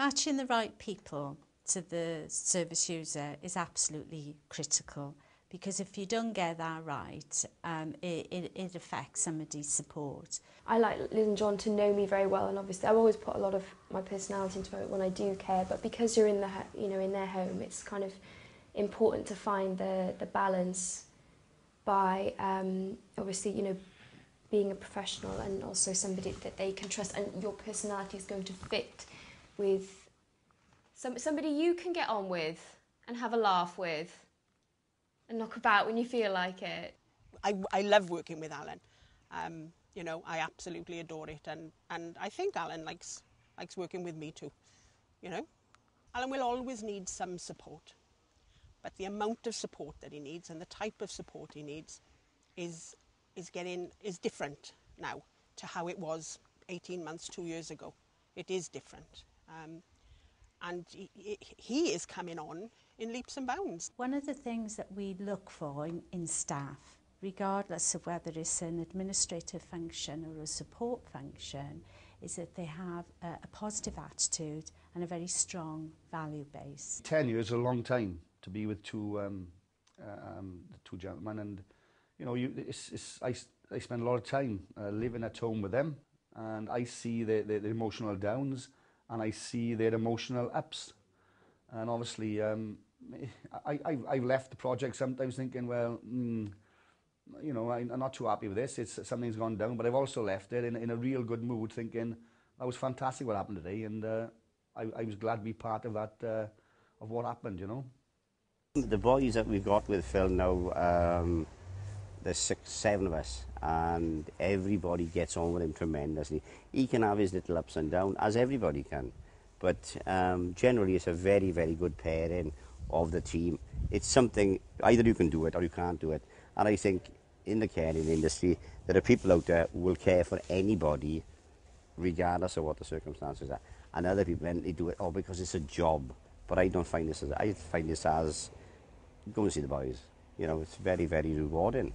Matching the right people to the service user is absolutely critical because if you don't get that right, um, it, it, it affects somebody's support. I like Liz and John to know me very well, and obviously I've always put a lot of my personality into it when I do care. But because you're in the you know in their home, it's kind of important to find the the balance by um, obviously you know being a professional and also somebody that they can trust, and your personality is going to fit with some, somebody you can get on with and have a laugh with and knock about when you feel like it. I, I love working with Alan. Um, you know, I absolutely adore it, and, and I think Alan likes likes working with me too. You know, Alan will always need some support, but the amount of support that he needs and the type of support he needs is is getting is different now to how it was 18 months, two years ago. It is different. Um, and he, he is coming on in leaps and bounds. One of the things that we look for in, in staff, regardless of whether it's an administrative function or a support function, is that they have a, a positive attitude and a very strong value base. Ten years is a long time to be with two, um, um, two gentlemen, and you know, you, it's, it's, I, I spend a lot of time uh, living at home with them, and I see the, the, the emotional downs and I see their emotional ups. And obviously, um, I, I, I've left the project sometimes thinking, well, mm, you know, I'm not too happy with this. It's something's gone down, but I've also left it in, in a real good mood, thinking that was fantastic what happened today, and uh, I, I was glad to be part of that, uh, of what happened. You know. The boys that we've got with Phil now, um, there's six, seven of us, and everybody gets on with him tremendously. He can have his little ups and downs, as everybody can, but um, generally it's a very, very good pairing of the team. It's something, either you can do it or you can't do it. And I think in the caring industry, there are people out there who will care for anybody, regardless of what the circumstances are. And other people, when they do it, oh, because it's a job. But I don't find this as, I find this as, go and see the boys. You know, it's very, very rewarding.